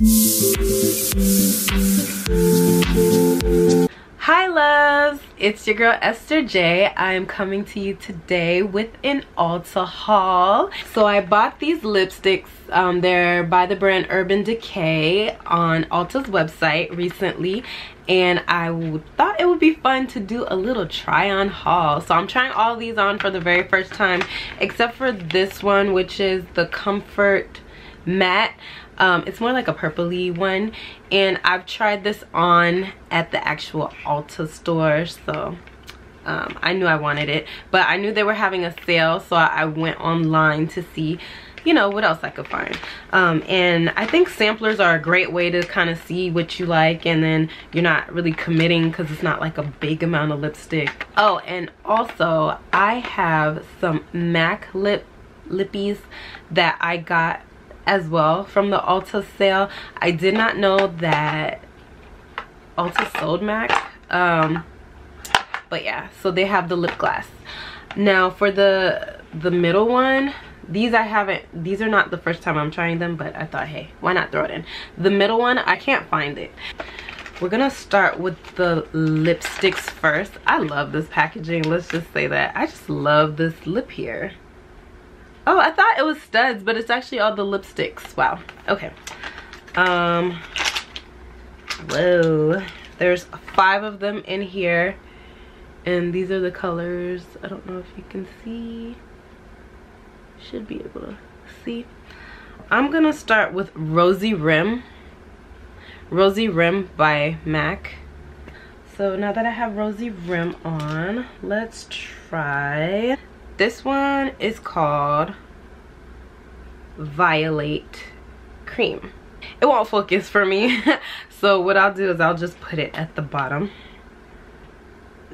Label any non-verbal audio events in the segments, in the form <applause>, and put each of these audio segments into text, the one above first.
Hi loves, it's your girl Esther J. I am coming to you today with an Ulta haul. So I bought these lipsticks, um, they're by the brand Urban Decay on Ulta's website recently and I thought it would be fun to do a little try on haul. So I'm trying all these on for the very first time except for this one which is the Comfort Matte um, it's more like a purpley one. And I've tried this on at the actual Ulta store so um, I knew I wanted it. But I knew they were having a sale so I went online to see you know what else I could find. Um, and I think samplers are a great way to kind of see what you like and then you're not really committing because it's not like a big amount of lipstick. Oh and also I have some MAC lip lippies that I got as well from the Ulta sale. I did not know that Ulta sold MAC. Um, but yeah, so they have the lip gloss. Now for the the middle one, these I haven't, these are not the first time I'm trying them, but I thought, hey, why not throw it in? The middle one, I can't find it. We're gonna start with the lipsticks first. I love this packaging, let's just say that. I just love this lip here. Oh, I thought it was studs, but it's actually all the lipsticks. Wow. Okay. Um. Whoa. There's five of them in here. And these are the colors. I don't know if you can see. Should be able to see. I'm going to start with Rosy Rim. Rosy Rim by MAC. So now that I have Rosy Rim on, let's try this one is called Violate Cream. It won't focus for me. <laughs> so what I'll do is I'll just put it at the bottom.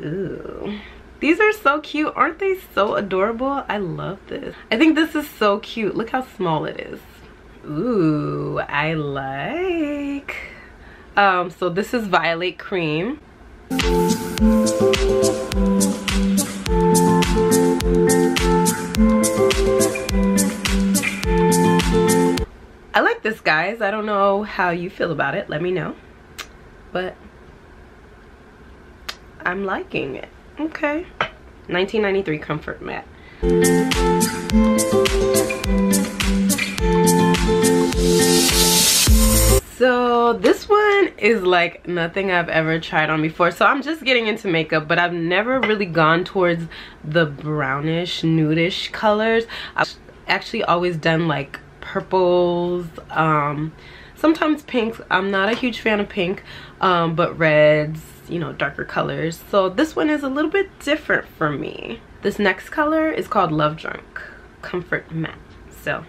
Ooh. These are so cute. Aren't they so adorable? I love this. I think this is so cute. Look how small it is. Ooh, I like. Um, so this is Violate Cream. I like this guys. I don't know how you feel about it. Let me know. But I'm liking it. Okay. 1993 Comfort Matte. So this one is like nothing I've ever tried on before. So I'm just getting into makeup, but I've never really gone towards the brownish, nudish colors. I've actually always done like purples, um, sometimes pinks. I'm not a huge fan of pink, um, but reds, you know, darker colors. So this one is a little bit different for me. This next color is called Love Drunk Comfort Matte. So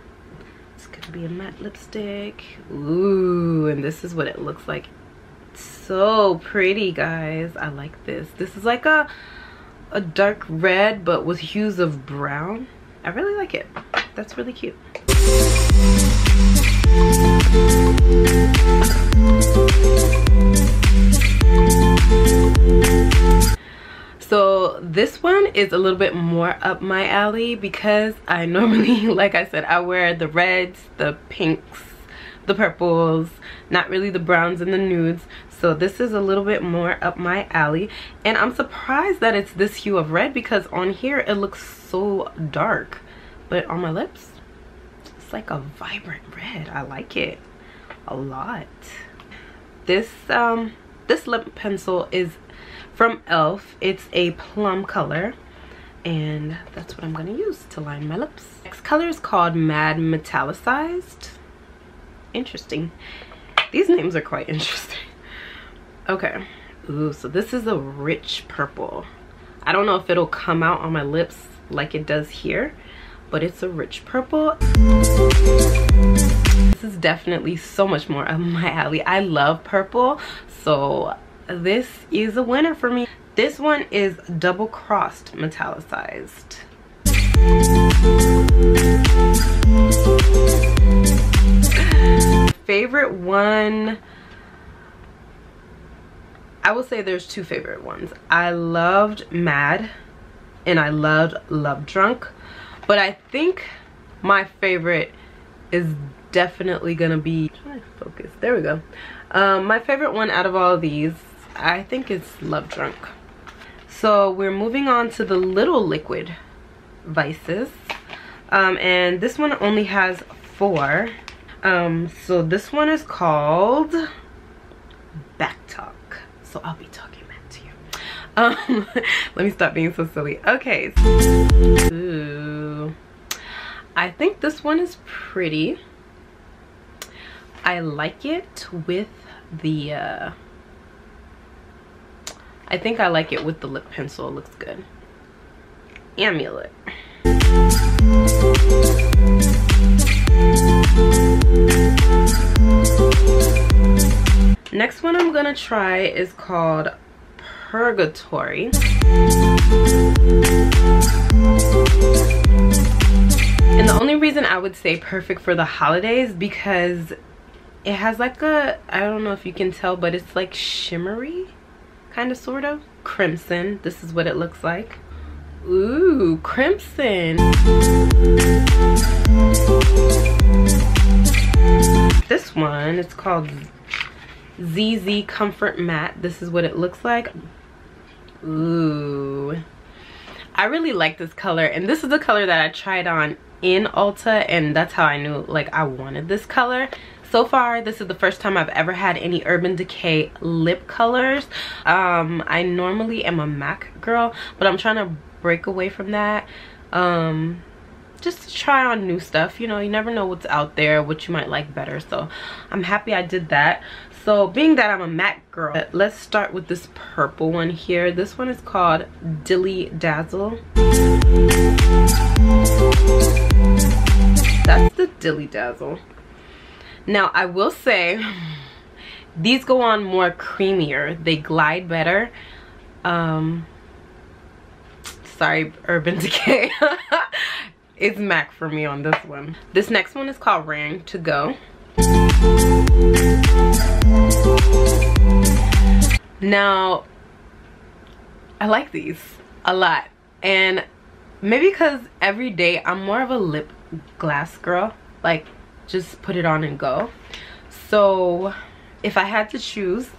it's gonna be a matte lipstick. Ooh, and this is what it looks like. so pretty, guys. I like this. This is like a a dark red, but with hues of brown. I really like it. That's really cute. So this one is a little bit more up my alley because I <laughs> normally, like I said, I wear the reds, the pinks, the purples, not really the browns and the nudes. So this is a little bit more up my alley. And I'm surprised that it's this hue of red because on here it looks so dark. But on my lips, it's like a vibrant red. I like it a lot. This um this lip pencil is from e.l.f. It's a plum color and that's what I'm to use to line my lips. Next color is called Mad Metallicized. Interesting. These names are quite <laughs> interesting. Okay. Ooh, so this is a rich purple. I don't know if it'll come out on my lips like it does here, but it's a rich purple. This is definitely so much more of my alley. I love purple, so this is a winner for me. This one is double crossed metallicized. Favorite one, I will say there's two favorite ones. I loved Mad and I loved Love Drunk, but I think my favorite is definitely gonna be focus. There we go. Um, my favorite one out of all of these i think is love drunk. So we're moving on to the little liquid vices. Um, and this one only has four. Um, so this one is called back talk. So i'll be talking back to you. Um, <laughs> let me stop being so silly. Okay. Ooh. I think this one is pretty i like it with the uh, I think I like it with the lip pencil. It looks good. Amulet. Next one I'm gonna try is called Purgatory. Reason I would say perfect for the holidays because it has like a, I don't know if you can tell, but it's like shimmery kind of sort of. Crimson. This is what it looks like. Ooh crimson. This one it's called ZZ Comfort Matte. This is what it looks like. Ooh. I really like this color and this is the color that I tried on in Ulta and that's how I knew like I wanted this color. So far this is the first time i've ever had any urban decay lip colors. Um i normally am a mac girl but i'm trying to break away from that. Um just to try on new stuff you know you never know what's out there what you might like better so i'm happy i did that. So being that i'm a mac girl let's start with this purple one here. This one is called dilly dazzle that's the dilly dazzle now, I will say, these go on more creamier. They glide better. Um, sorry, Urban Decay. <laughs> it's MAC for me on this one. This next one is called Rain to Go. Now, I like these a lot. And maybe because every day I'm more of a lip glass girl. Like, just put it on and go so if i had to choose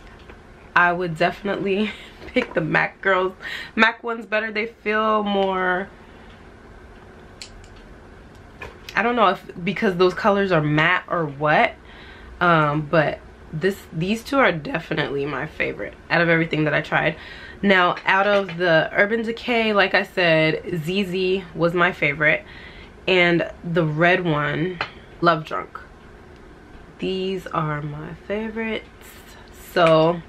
i would definitely <laughs> pick the mac girls mac ones better they feel more i don't know if because those colors are matte or what um but this these two are definitely my favorite out of everything that i tried now out of the urban decay like i said zz was my favorite and the red one Love Drunk. These are my favorites. So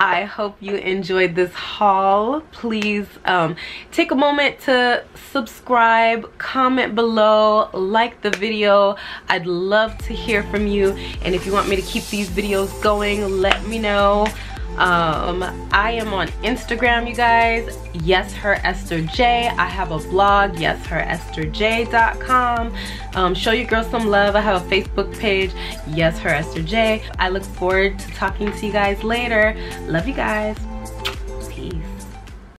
I hope you enjoyed this haul. Please um, take a moment to subscribe, comment below, like the video. I'd love to hear from you. And if you want me to keep these videos going, let me know um i am on instagram you guys. Yes her esther j. I have a blog yes her esther um show your girl some love. I have a facebook page yes her esther j. I look forward to talking to you guys later. Love you guys